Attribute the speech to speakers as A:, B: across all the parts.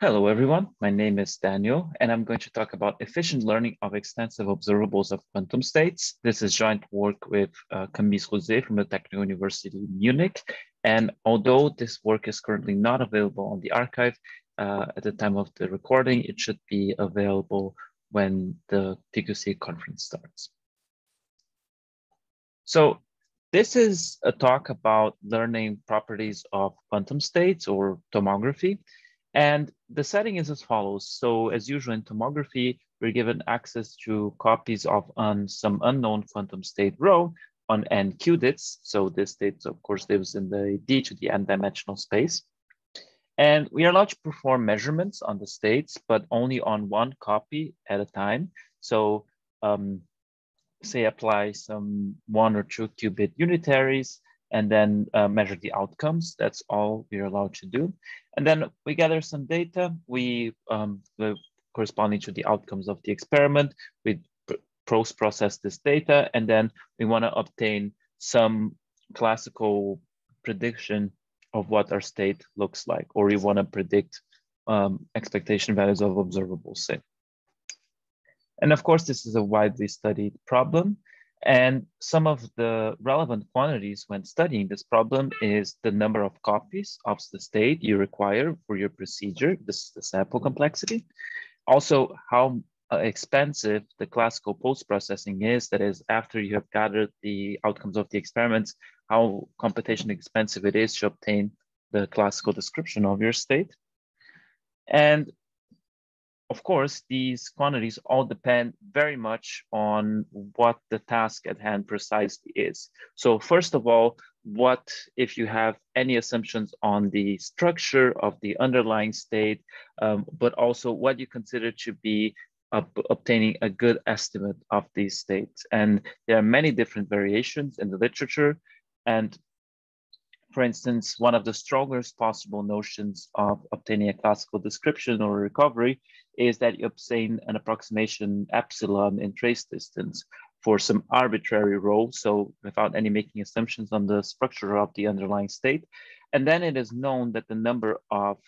A: Hello, everyone. My name is Daniel, and I'm going to talk about efficient learning of extensive observables of quantum states. This is joint work with uh, Cambyse Rouze from the Technical University of Munich. And although this work is currently not available on the arXiv uh, at the time of the recording, it should be available when the TQC conference starts. So this is a talk about learning properties of quantum states or tomography. And the setting is as follows. So as usual in tomography, we're given access to copies of um, some unknown quantum state rho on n qubits. So this state, of course, lives in the d to the n dimensional space. And we are allowed to perform measurements on the states, but only on one copy at a time. So um, say apply some one or two qubit unitaries and then uh, measure the outcomes. That's all we're allowed to do. And then we gather some data, we um, corresponding to the outcomes of the experiment, we post process this data, and then we wanna obtain some classical prediction of what our state looks like, or we wanna predict um, expectation values of observables, say. And of course, this is a widely studied problem. And some of the relevant quantities when studying this problem is the number of copies of the state you require for your procedure. This is the sample complexity. Also, how uh, expensive the classical post-processing is, that is, after you have gathered the outcomes of the experiments, how computationally expensive it is to obtain the classical description of your state. And of course, these quantities all depend very much on what the task at hand precisely is. So first of all, what if you have any assumptions on the structure of the underlying state, um, but also what you consider to be obtaining a good estimate of these states. And there are many different variations in the literature. And for instance, one of the strongest possible notions of obtaining a classical description or recovery is that you obtain an approximation epsilon in trace distance for some arbitrary rho, so without any making assumptions on the structure of the underlying state. And then it is known that the number of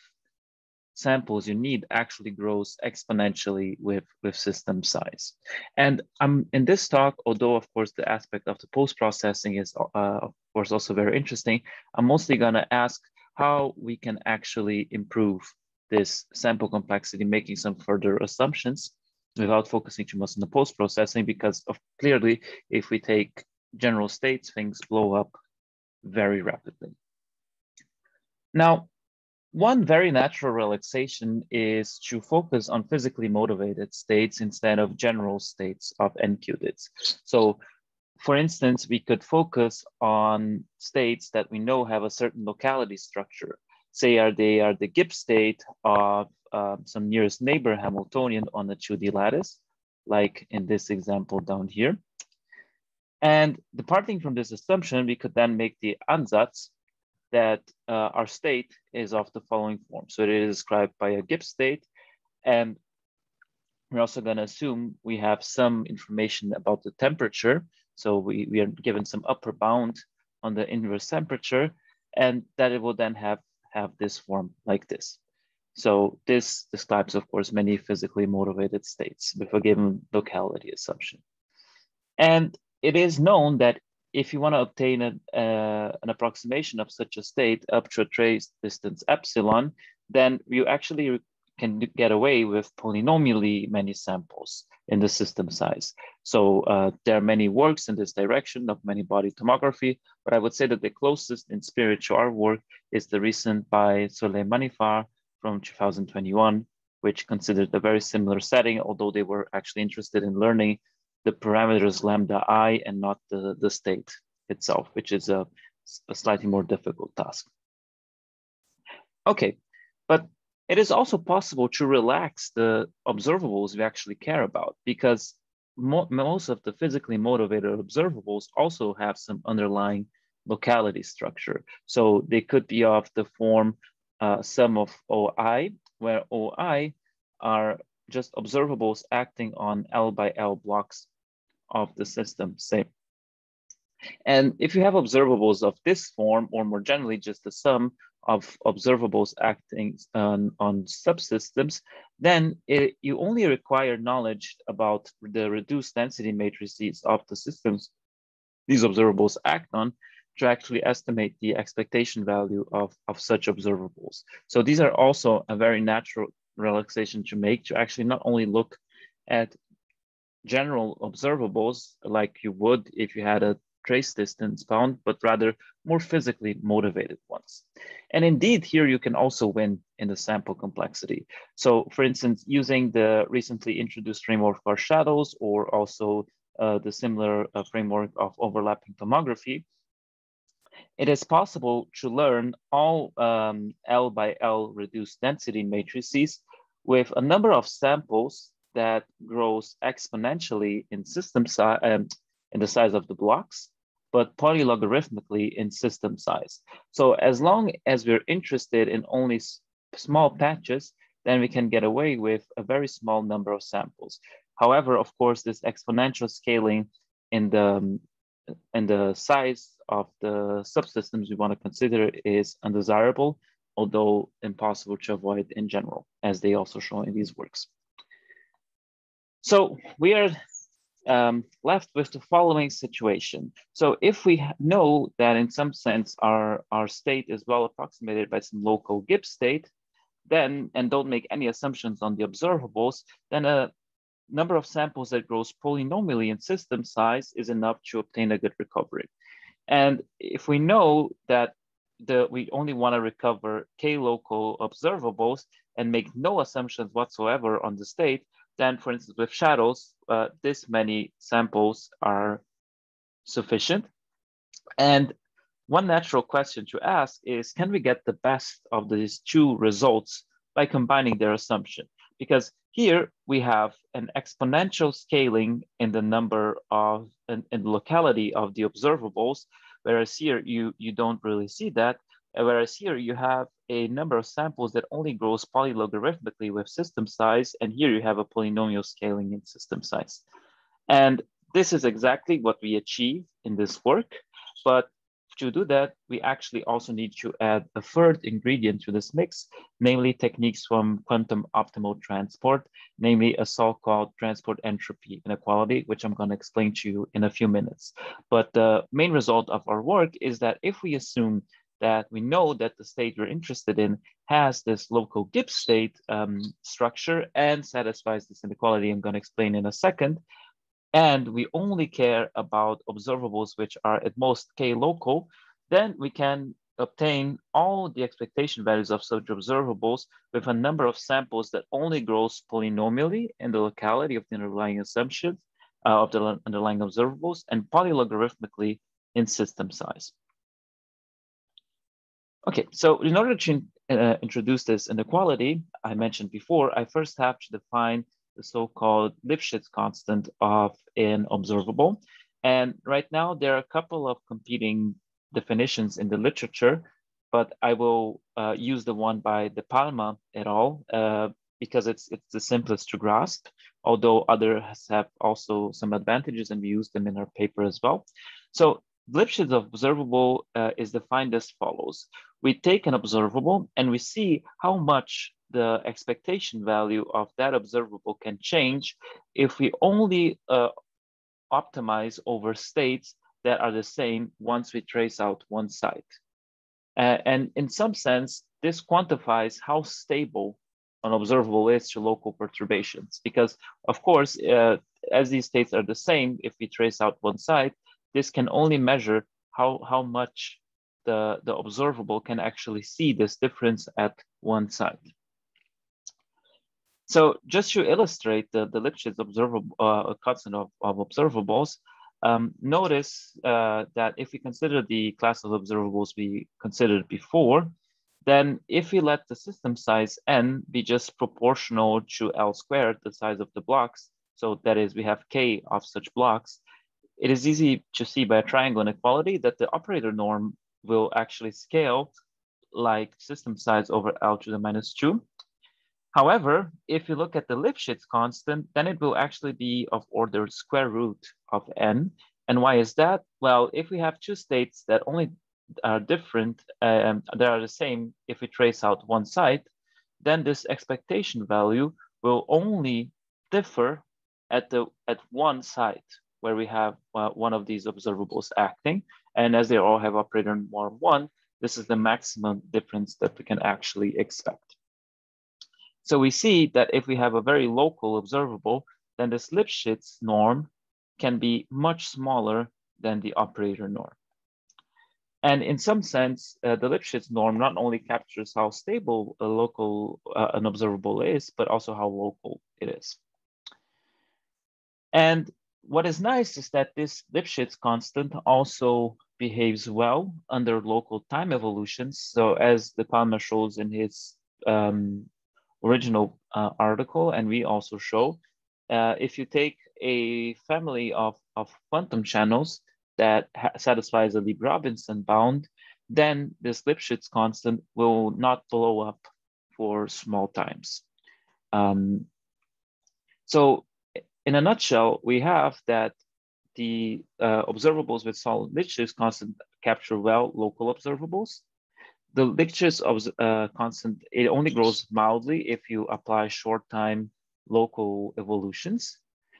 A: samples you need actually grows exponentially with, with system size. And um, in this talk, although of course the aspect of the post-processing is uh, of course also very interesting, I'm mostly gonna ask how we can actually improve this sample complexity, making some further assumptions without focusing too much on the post-processing because of clearly if we take general states, things blow up very rapidly. Now, one very natural relaxation is to focus on physically motivated states instead of general states of n-qubits. So for instance, we could focus on states that we know have a certain locality structure. Say are they are the Gibbs state of uh, some nearest neighbor Hamiltonian on the 2D lattice, like in this example down here. And departing from this assumption, we could then make the ansatz that uh, our state is of the following form. So it is described by a Gibbs state. And we're also going to assume we have some information about the temperature. So we, we are given some upper bound on the inverse temperature, and that it will then have, have this form like this. So this describes, of course, many physically motivated states with a given locality assumption. And it is known that if you want to obtain a, uh, an approximation of such a state up to a trace distance epsilon, then you actually can get away with polynomially many samples in the system size. So uh, there are many works in this direction of many body tomography, but I would say that the closest in spirit to our work is the recent by Soleimanifar from 2021, which considered a very similar setting, although they were actually interested in learning the parameters lambda i and not the, the state itself, which is a, a slightly more difficult task. Okay, but it is also possible to relax the observables we actually care about because mo most of the physically motivated observables also have some underlying locality structure. So they could be of the form uh, sum of OI, where OI are just observables acting on L by L blocks of the system, say. And if you have observables of this form, or more generally just the sum of observables acting on, on subsystems, then it, you only require knowledge about the reduced density matrices of the systems these observables act on to actually estimate the expectation value of, of such observables. So these are also a very natural relaxation to make to actually not only look at general observables like you would if you had a trace distance bound, but rather more physically motivated ones. And indeed, here you can also win in the sample complexity. So for instance, using the recently introduced framework for shadows or also uh, the similar uh, framework of overlapping tomography, it is possible to learn all um, L by L reduced density matrices with a number of samples that grows exponentially in system size, um, in the size of the blocks, but polylogarithmically in system size. So as long as we're interested in only small patches, then we can get away with a very small number of samples. However, of course, this exponential scaling in the, um, in the size of the subsystems we want to consider is undesirable, although impossible to avoid in general, as they also show in these works. So we are um, left with the following situation. So if we know that in some sense our, our state is well approximated by some local Gibbs state, then, and don't make any assumptions on the observables, then a number of samples that grows polynomially in system size is enough to obtain a good recovery. And if we know that the, we only want to recover k local observables and make no assumptions whatsoever on the state, then for instance, with shadows, uh, this many samples are sufficient. And one natural question to ask is, can we get the best of these two results by combining their assumption? Because here we have an exponential scaling in the number of, in, in locality of the observables, whereas here you, you don't really see that. Whereas here you have a number of samples that only grows polylogarithmically with system size, and here you have a polynomial scaling in system size. And this is exactly what we achieve in this work, but to do that, we actually also need to add a third ingredient to this mix, namely techniques from quantum optimal transport, namely a so-called transport entropy inequality, which I'm going to explain to you in a few minutes. But the main result of our work is that if we assume that we know that the state we're interested in has this local Gibbs state um, structure and satisfies this inequality I'm going to explain in a second. And we only care about observables which are at most k local, then we can obtain all the expectation values of such observables with a number of samples that only grows polynomially in the locality of the underlying assumptions uh, of the underlying observables and polylogarithmically in system size. Okay, so in order to uh, introduce this inequality I mentioned before, I first have to define the so-called Lipschitz constant of an observable. And right now there are a couple of competing definitions in the literature, but I will uh, use the one by De Palma et al. Uh, because it's it's the simplest to grasp, although others have also some advantages and we use them in our paper as well. So Lipschitz observable uh, is defined as follows. We take an observable and we see how much the expectation value of that observable can change if we only uh, optimize over states that are the same once we trace out one site. Uh, and in some sense, this quantifies how stable an observable is to local perturbations. Because of course, uh, as these states are the same, if we trace out one site, this can only measure how, how much the, the observable can actually see this difference at one site. So just to illustrate the, the Lipschitz observable uh, constant of, of observables, um, notice uh, that if we consider the class of observables we considered before, then if we let the system size n be just proportional to L squared, the size of the blocks, so that is we have k of such blocks, it is easy to see by a triangle inequality that the operator norm will actually scale like system size over L to the minus two. However, if you look at the Lipschitz constant, then it will actually be of order square root of n. And why is that? Well, if we have two states that only are different, um, they are the same if we trace out one side, then this expectation value will only differ at the at one site where we have uh, one of these observables acting. And as they all have operator norm one, this is the maximum difference that we can actually expect. So we see that if we have a very local observable, then this Lipschitz norm can be much smaller than the operator norm. And in some sense, uh, the Lipschitz norm not only captures how stable a local uh, an observable is, but also how local it is. And what is nice is that this Lipschitz constant also behaves well under local time evolutions. So as De Palma shows in his um, original uh, article, and we also show, uh, if you take a family of, of quantum channels that satisfies a Lieb-Robinson bound, then this Lipschitz constant will not blow up for small times. Um, so in a nutshell, we have that the uh, observables with solid Lipschitz constant capture well local observables. The Lipschitz uh, constant, it only grows mildly if you apply short time local evolutions.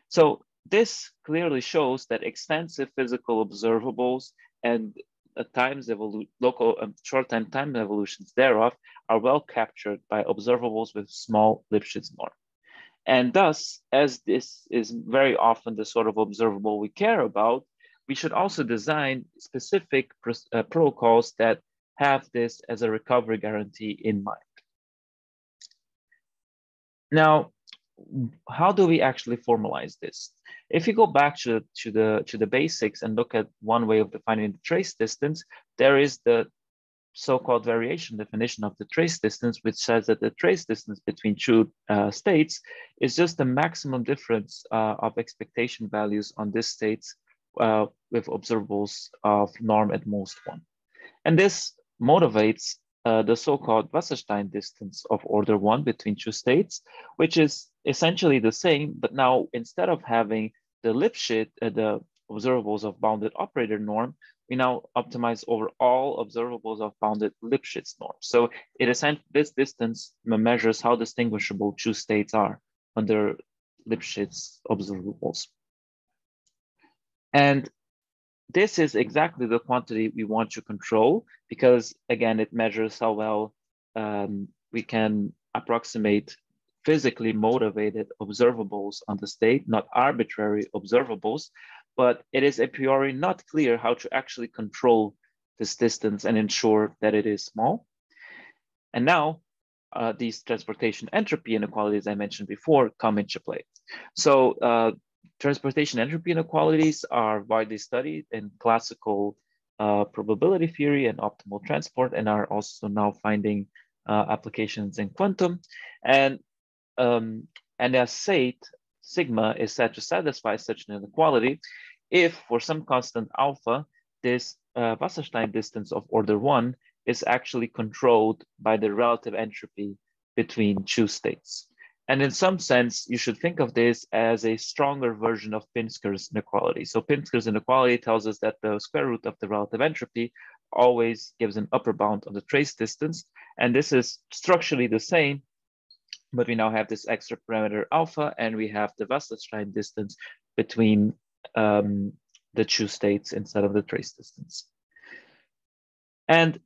A: So this clearly shows that extensive physical observables and uh, times local um, short time time evolutions thereof are well captured by observables with small Lipschitz norm. And thus, as this is very often the sort of observable we care about, we should also design specific uh, protocols that have this as a recovery guarantee in mind. Now, how do we actually formalize this? If you go back to, to, the, to the basics and look at one way of defining the trace distance, there is the so-called variation definition of the trace distance, which says that the trace distance between two uh, states is just the maximum difference uh, of expectation values on these states uh, with observables of norm at most one. And this motivates uh, the so-called Wasserstein distance of order one between two states, which is essentially the same, but now instead of having the Lipschitz, uh, the observables of bounded operator norm, we now optimize over all observables of bounded Lipschitz norm. So it essentially, this distance measures how distinguishable two states are under Lipschitz observables. And this is exactly the quantity we want to control because again, it measures how well um, we can approximate physically motivated observables on the state, not arbitrary observables, but it is a priori not clear how to actually control this distance and ensure that it is small. And now uh, these transportation entropy inequalities I mentioned before come into play. So uh, transportation entropy inequalities are widely studied in classical uh, probability theory and optimal transport and are also now finding uh, applications in quantum. And, um, and as SATE, sigma is said to satisfy such an inequality if for some constant alpha, this uh, Wasserstein distance of order one is actually controlled by the relative entropy between two states. And in some sense, you should think of this as a stronger version of Pinsker's inequality. So Pinsker's inequality tells us that the square root of the relative entropy always gives an upper bound on the trace distance. And this is structurally the same but we now have this extra parameter alpha and we have the Wasserstein distance between um, the two states instead of the trace distance. And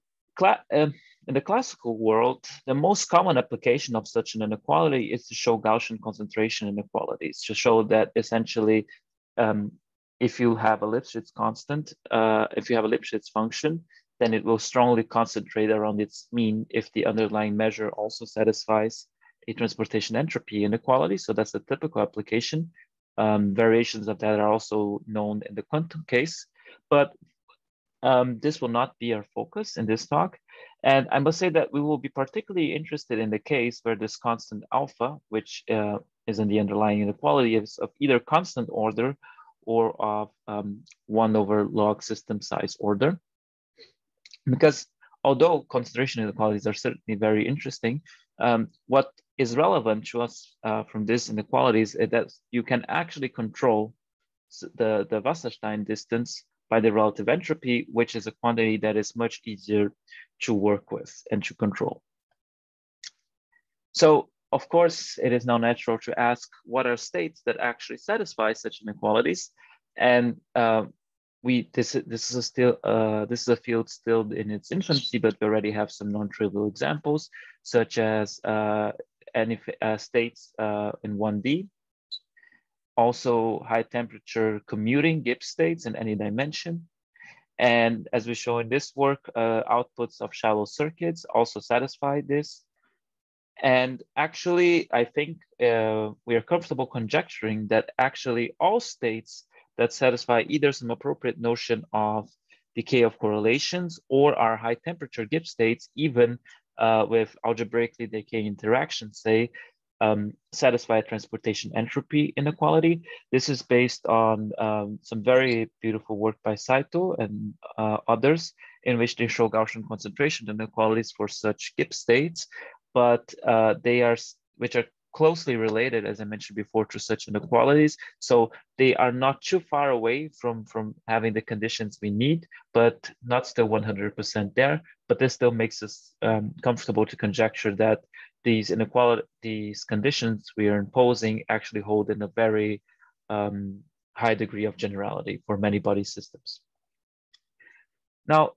A: uh, in the classical world, the most common application of such an inequality is to show Gaussian concentration inequalities, to show that essentially, um, if you have a Lipschitz constant, uh, if you have a Lipschitz function, then it will strongly concentrate around its mean if the underlying measure also satisfies a transportation entropy inequality. So that's a typical application. Um, variations of that are also known in the quantum case, but um, this will not be our focus in this talk. And I must say that we will be particularly interested in the case where this constant alpha, which uh, is in the underlying inequality, is of either constant order or of um, one over log system size order. Because although concentration inequalities are certainly very interesting, um, what is relevant to us uh, from this inequalities is that you can actually control the, the Wasserstein distance by the relative entropy, which is a quantity that is much easier to work with and to control. So of course, it is now natural to ask what are states that actually satisfy such inequalities, and uh, we this this is a still uh, this is a field still in its infancy, but we already have some non-trivial examples, such as uh, any uh, states uh, in 1D, also high temperature commuting Gibbs states in any dimension. And as we show in this work, uh, outputs of shallow circuits also satisfy this. And actually, I think uh, we are comfortable conjecturing that actually all states that satisfy either some appropriate notion of decay of correlations or are high temperature Gibbs states, even uh, with algebraically decaying interactions, say, um, satisfy transportation entropy inequality. This is based on um, some very beautiful work by Saito and uh, others in which they show Gaussian concentration inequalities for such Gibbs states but uh, they are which are closely related, as I mentioned before, to such inequalities. So they are not too far away from, from having the conditions we need, but not still 100% there. But this still makes us um, comfortable to conjecture that these inequality, these conditions we are imposing actually hold in a very um, high degree of generality for many body systems. Now,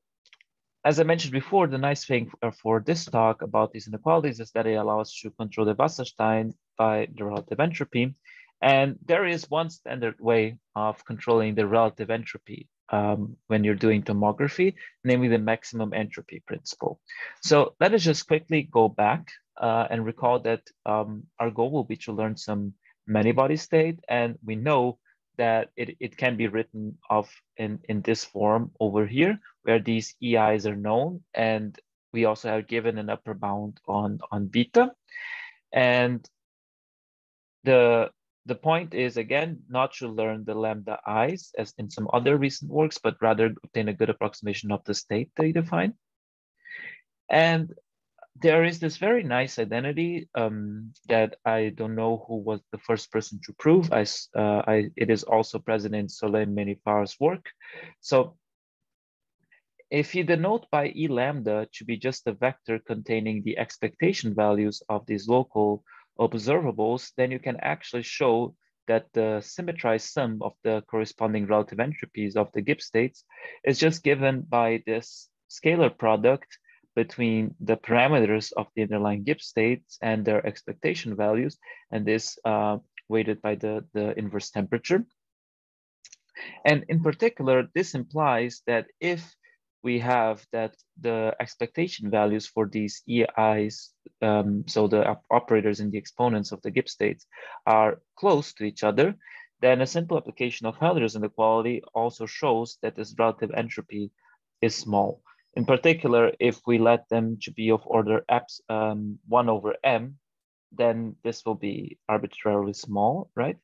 A: as I mentioned before, the nice thing for, for this talk about these inequalities is that it allows to control the Wasserstein by the relative entropy. And there is one standard way of controlling the relative entropy um, when you're doing tomography, namely the maximum entropy principle. So let us just quickly go back uh, and recall that um, our goal will be to learn some many-body state. And we know that it, it can be written off in, in this form over here, where these EIs are known. And we also have given an upper bound on, on beta. And the, the point is, again, not to learn the lambda i's as in some other recent works, but rather obtain a good approximation of the state they define. And there is this very nice identity um, that I don't know who was the first person to prove. I, uh, I it is also present in Soleimanifar's work. So if you denote by E lambda to be just a vector containing the expectation values of these local observables, then you can actually show that the symmetrized sum of the corresponding relative entropies of the Gibbs states is just given by this scalar product between the parameters of the underlying Gibbs states and their expectation values, and this uh, weighted by the, the inverse temperature. And in particular, this implies that if we have that the expectation values for these EIs, um, so the op operators and the exponents of the Gibbs states are close to each other, then a simple application of Hölderlin inequality also shows that this relative entropy is small. In particular, if we let them to be of order um, 1 over m, then this will be arbitrarily small, right?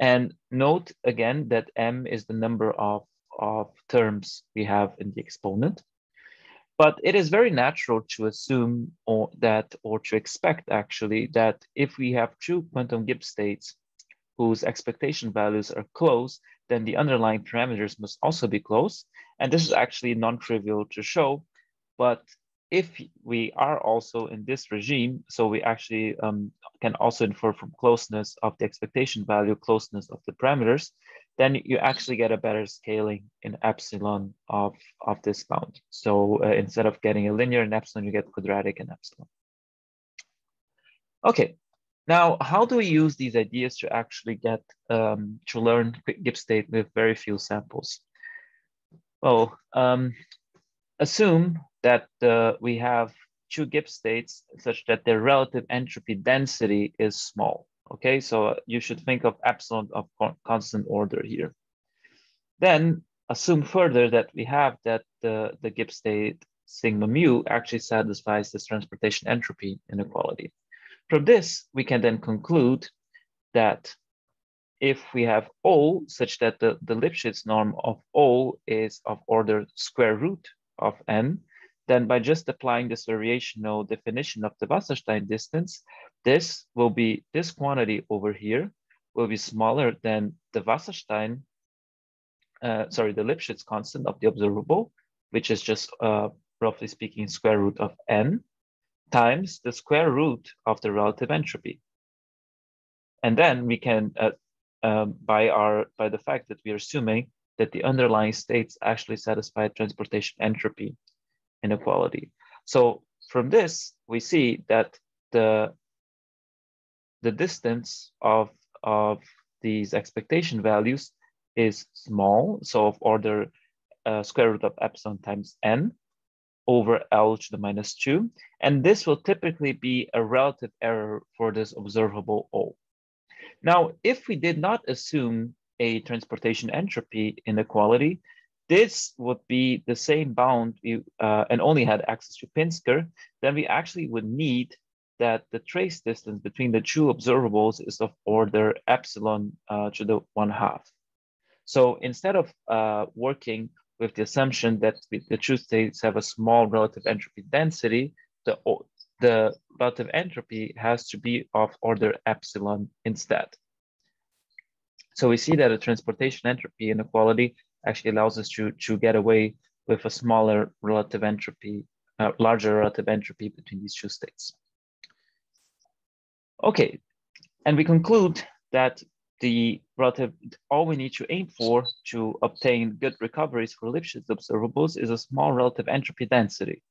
A: And note again that m is the number of, of terms we have in the exponent. But it is very natural to assume or that, or to expect actually, that if we have two quantum Gibbs states whose expectation values are close, then the underlying parameters must also be close. And this is actually non-trivial to show, but if we are also in this regime, so we actually um, can also infer from closeness of the expectation value, closeness of the parameters, then you actually get a better scaling in epsilon of, of this bound. So uh, instead of getting a linear in epsilon, you get quadratic in epsilon. Okay, now, how do we use these ideas to actually get um, to learn Gibbs state with very few samples? Well, um, assume that uh, we have two Gibbs states such that their relative entropy density is small. Okay, so you should think of epsilon of constant order here. Then assume further that we have that the, the Gibbs state sigma mu actually satisfies this transportation entropy inequality. From this, we can then conclude that if we have O such that the, the Lipschitz norm of O is of order square root of n, then by just applying this variational definition of the Wasserstein distance, this will be, this quantity over here will be smaller than the Wasserstein uh, sorry, the Lipschitz constant of the observable, which is just uh, roughly speaking square root of n, times the square root of the relative entropy. And then we can, uh, um, by our by the fact that we are assuming that the underlying states actually satisfy transportation entropy inequality. So from this, we see that the the distance of of these expectation values is small, so of order uh, square root of epsilon times n over L to the minus two. And this will typically be a relative error for this observable O. Now, if we did not assume a transportation entropy inequality, this would be the same bound uh, and only had access to Pinsker, then we actually would need that the trace distance between the two observables is of order epsilon uh, to the one half. So instead of uh, working with the assumption that the two states have a small relative entropy density, the, the relative entropy has to be of order epsilon instead. So we see that a transportation entropy inequality actually allows us to, to get away with a smaller relative entropy, uh, larger relative entropy between these two states. Okay, and we conclude that the relative, all we need to aim for to obtain good recoveries for Lipschitz observables is a small relative entropy density.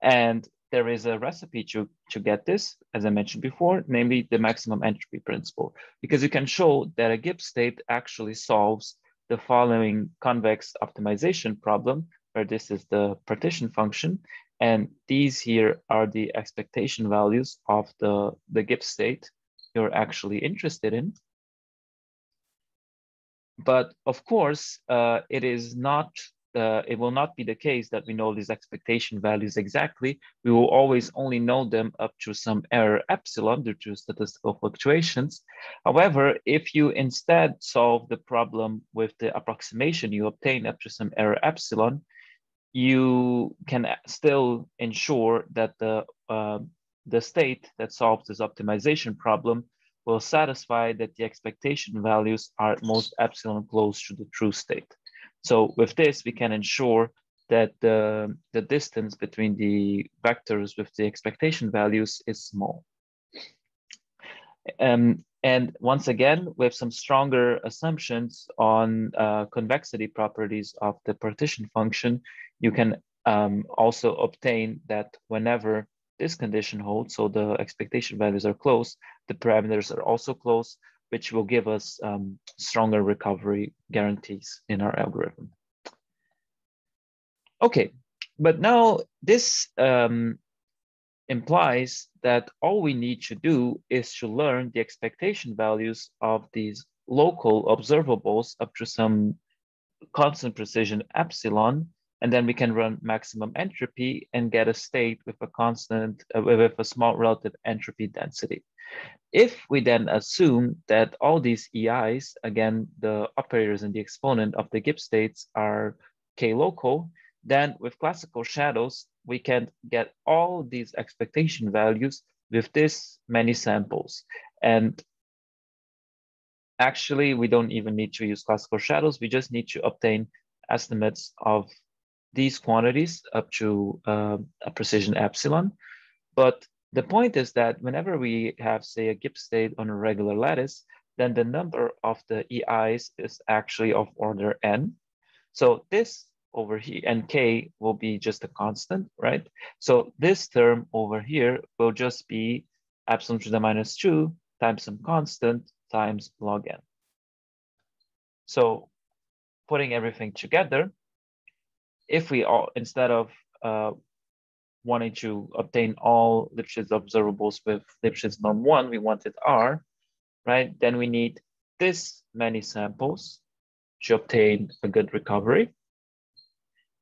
A: And there is a recipe to, to get this, as I mentioned before, namely the maximum entropy principle, because you can show that a Gibbs state actually solves the following convex optimization problem, where this is the partition function. And these here are the expectation values of the, the Gibbs state you're actually interested in. But of course, uh, it is not, uh, it will not be the case that we know these expectation values exactly. We will always only know them up to some error epsilon due to statistical fluctuations. However, if you instead solve the problem with the approximation you obtain up to some error epsilon, you can still ensure that the, uh, the state that solves this optimization problem will satisfy that the expectation values are most epsilon close to the true state. So with this, we can ensure that the, the distance between the vectors with the expectation values is small. Um, and once again, with some stronger assumptions on uh, convexity properties of the partition function, you can um, also obtain that whenever this condition holds, so the expectation values are close, the parameters are also close, which will give us um, stronger recovery guarantees in our algorithm. Okay, but now this um, implies that all we need to do is to learn the expectation values of these local observables up to some constant precision epsilon and then we can run maximum entropy and get a state with a constant, uh, with a small relative entropy density. If we then assume that all these EIs, again, the operators and the exponent of the Gibbs states are k-local, then with classical shadows, we can get all these expectation values with this many samples. And actually, we don't even need to use classical shadows. We just need to obtain estimates of these quantities up to uh, a precision epsilon. But the point is that whenever we have, say, a Gibbs state on a regular lattice, then the number of the EIs is actually of order n. So this over here, and k will be just a constant, right? So this term over here will just be epsilon to the minus 2 times some constant times log n. So putting everything together, if we all, instead of uh, wanting to obtain all Lipschitz observables with Lipschitz norm one, we wanted R, right? Then we need this many samples to obtain a good recovery.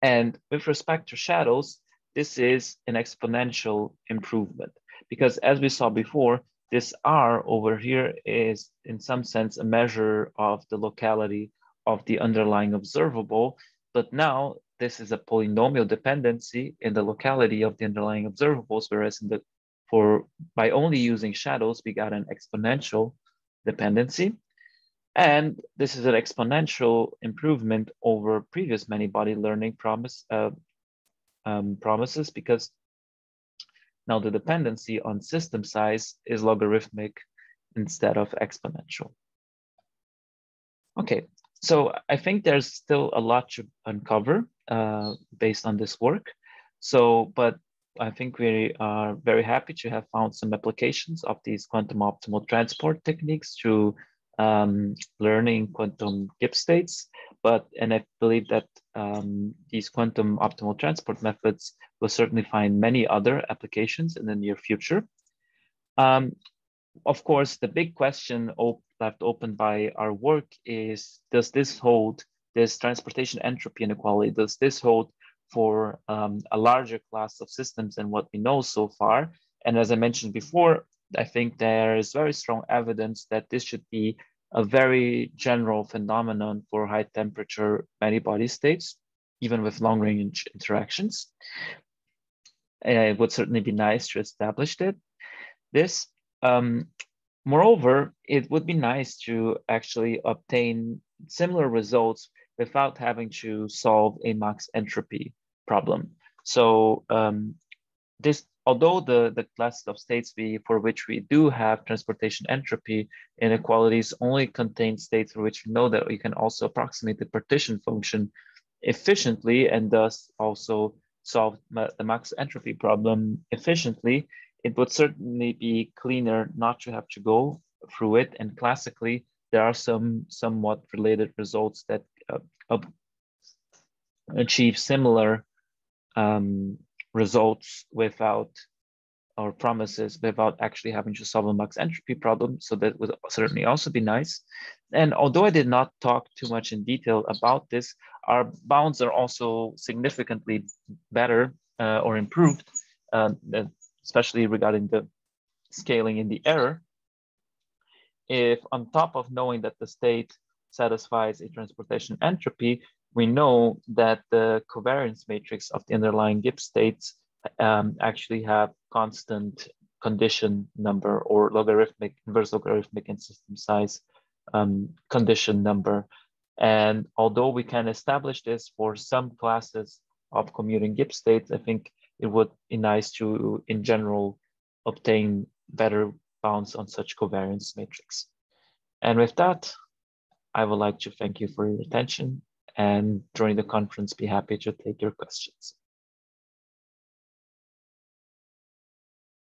A: And with respect to shadows, this is an exponential improvement because as we saw before, this R over here is in some sense a measure of the locality of the underlying observable. But now this is a polynomial dependency in the locality of the underlying observables, whereas in the for by only using shadows, we got an exponential dependency. And this is an exponential improvement over previous many-body learning promise, uh, um, promises because now the dependency on system size is logarithmic instead of exponential. Okay, so I think there's still a lot to uncover uh, based on this work. So, but I think we are very happy to have found some applications of these quantum optimal transport techniques to um, learning quantum Gibbs states. But, and I believe that um, these quantum optimal transport methods will certainly find many other applications in the near future. Um, of course, the big question op left open by our work is, does this hold, this transportation entropy inequality, does this hold for um, a larger class of systems than what we know so far? And as I mentioned before, I think there is very strong evidence that this should be a very general phenomenon for high temperature many body states, even with long range interactions. it would certainly be nice to establish that. This, um, moreover, it would be nice to actually obtain similar results without having to solve a max entropy problem. So um, this although the, the classes of states we, for which we do have transportation entropy inequalities only contain states for which we know that we can also approximate the partition function efficiently and thus also solve the max entropy problem efficiently, it would certainly be cleaner not to have to go through it. And classically, there are some somewhat related results that uh, achieve similar um, results without or promises without actually having to solve a max entropy problem. So that would certainly also be nice. And although I did not talk too much in detail about this, our bounds are also significantly better uh, or improved, uh, especially regarding the scaling in the error. If on top of knowing that the state satisfies a transportation entropy, we know that the covariance matrix of the underlying Gibbs states um, actually have constant condition number or logarithmic, inverse logarithmic in system size um, condition number. And although we can establish this for some classes of commuting Gibbs states, I think it would be nice to, in general, obtain better bounds on such covariance matrix. And with that, I would like to thank you for your attention and during the conference, be happy to take your questions.